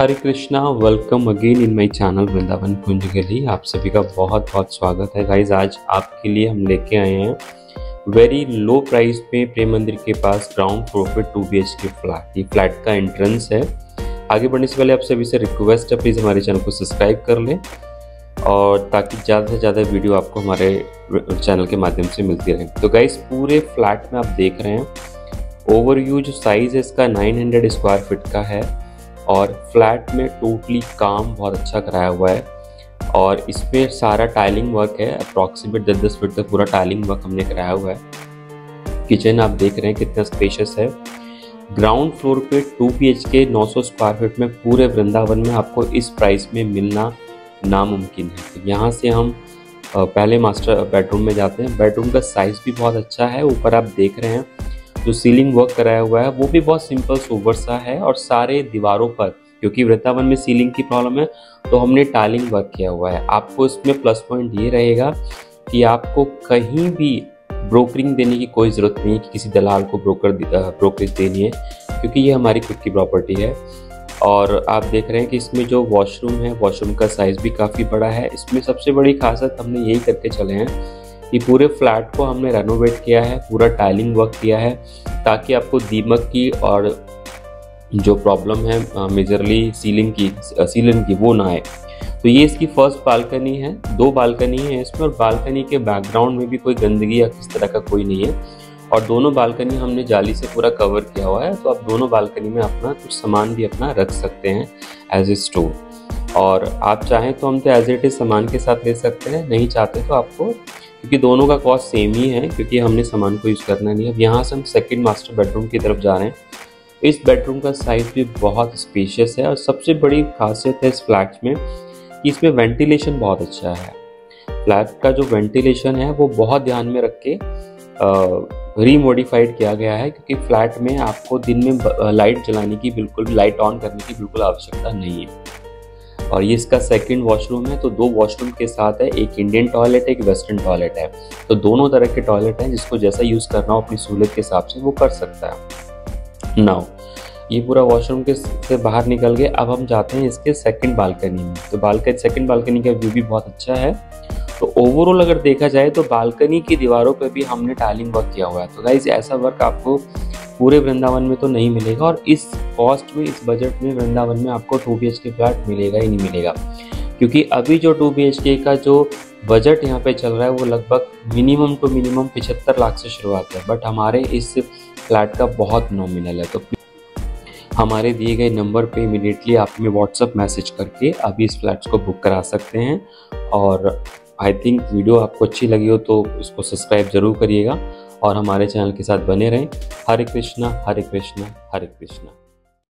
Hare Krishna welcome again in my channel Vrindavan Kunj Gali आप सभी का बहुत बहुत स्वागत है। गाइज़ आज आपके लिए हम लेके आए हैं वेरी लो प्राइस पे प्रेम मंदिर के पास ग्राउंड फ्लोर पे two B H K flat ये फ्लैट का एंट्रेंस है। आगे बढ़ने से पहले आप सभी से रिक्वेस्ट है प्लीज़ हमारे चैनल को सब्सक्राइब कर लें और ताकि ज़्यादा से ज़्यादा वीडियो आपको हमारे चैनल के माध्यम से मिलती रहे। तो गाइज़ पूरे फ्लैट में आप देख रहे हैं। ओवरव्यू जो साइज़ है, इसका 900 स्क्वायर फीट का है। और फ्लैट में टोटली काम बहुत अच्छा कराया हुआ है। और इसमें सारा टाइलिंग वर्क है अप्रॉक्सीमेट दस दस फीट तक पूरा टाइलिंग वर्क हमने कराया हुआ है। किचन आप देख रहे हैं कितना स्पेशियस है। ग्राउंड फ्लोर पे टू पी एच के नौ सौ स्क्वायर फीट में पूरे वृंदावन में आपको इस प्राइस में मिलना नामुमकिन है। यहाँ से हम पहले मास्टर बेडरूम में जाते हैं। बेडरूम का साइज़ भी बहुत अच्छा है, ऊपर आप देख रहे हैं। जो सीलिंग वर्क कराया हुआ है, वो भी बहुत सिंपल सोबर सा है और सारे दीवारों पर, क्योंकि वृंदावन में सीलिंग की प्रॉब्लम है तो हमने टाइलिंग वर्क किया हुआ है। आपको इसमें प्लस पॉइंट ये रहेगा कि आपको कहीं भी ब्रोकरिंग देने की कोई ज़रूरत नहीं है कि किसी दलाल को ब्रोकर ब्रोकरेज देनी है, क्योंकि ये हमारी खुद की प्रॉपर्टी है। और आप देख रहे हैं कि इसमें जो वॉशरूम है वॉशरूम का साइज़ भी काफ़ी बड़ा है। इसमें सबसे बड़ी खासियत हमने यही करके चले हैं कि पूरे फ्लैट को हमने रेनोवेट किया है, पूरा टाइलिंग वर्क किया है, ताकि आपको दीमक की और जो प्रॉब्लम है मेजरली सीलिंग की सीलिंग की वो ना आए। तो ये इसकी फ़र्स्ट बालकनी है, दो बालकनी है इसमें, और बालकनी के बैकग्राउंड में भी कोई गंदगी या किस तरह का कोई नहीं है। और दोनों बालकनी हमने जाली से पूरा कवर किया हुआ है तो आप दोनों बालकनी में अपना कुछ सामान भी अपना रख सकते हैं एज ए स्टोर और आप चाहें तो हम तो एज इट इज़ सामान के साथ ले सकते हैं, नहीं चाहते तो आपको क्योंकि दोनों का कॉस्ट सेम ही है, क्योंकि हमने सामान को यूज़ करना नहीं है। अब यहाँ से हम सेकेंड मास्टर बेडरूम की तरफ़ जा रहे हैं। इस बेडरूम का साइज़ भी बहुत स्पेशियस है और सबसे बड़ी खासियत है इस फ्लैट में कि इसमें वेंटिलेशन बहुत अच्छा है। फ्लैट का जो वेंटिलेशन है, वो बहुत ध्यान में रख के रीमोडिफाइड किया गया है, क्योंकि फ्लैट में आपको दिन में लाइट जलाने की बिल्कुल लाइट ऑन करने की बिल्कुल आवश्यकता नहीं है। और ये इसका सेकंड वॉशरूम है तो दो वॉशरूम के साथ है, एक इंडियन टॉयलेट है, एक वेस्टर्न टॉयलेट है। तो दोनों तरह के टॉयलेट हैं, जिसको जैसा यूज़ करना हो, अपनी सहूलियत के हिसाब से वो कर सकता है। नाउ ये पूरा वॉशरूम के से बाहर निकल गए। अब हम जाते हैं इसके सेकंड बालकनी में। तो बालकनी सेकंड बालकनी का व्यू भी बहुत अच्छा है। तो ओवरऑल अगर देखा जाए तो बालकनी की दीवारों पर भी हमने टाइलिंग वर्क किया हुआ है। तो गाइज़ ऐसा वर्क आपको पूरे वृंदावन में तो नहीं मिलेगा और इस कॉस्ट में, इस बजट में वृंदावन में आपको टू बी के फ्लैट मिलेगा ही नहीं मिलेगा। क्योंकि अभी जो टू बी का जो बजट यहाँ पे चल रहा है, वो लगभग मिनिमम टू मिनिमम पिछहत्तर लाख से शुरुआत है। बट हमारे इस फ्लैट का बहुत नॉमिनल है। तो हमारे दिए गए नंबर पे इमिडिएटली आप हमें व्हाट्सअप मैसेज करके अभी इस फ्लैट्स को बुक करा सकते हैं। और आई थिंक वीडियो आपको अच्छी लगी हो तो उसको सब्सक्राइब ज़रूर करिएगा। और हमारे चैनल के साथ बने रहें। हरे कृष्णा हरे कृष्णा हरे कृष्णा।